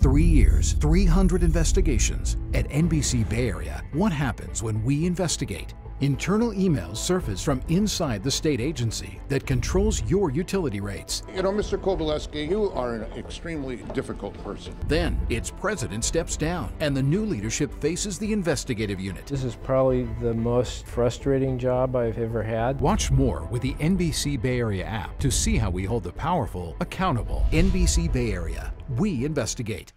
Three years, 300 investigations. At NBC Bay Area, what happens when we investigate? Internal emails surface from inside the state agency that controls your utility rates. You know, Mr. Kovalevsky, you are an extremely difficult person. Then its president steps down and the new leadership faces the investigative unit. This is probably the most frustrating job I've ever had. Watch more with the NBC Bay Area app to see how we hold the powerful accountable. NBC Bay Area, we investigate.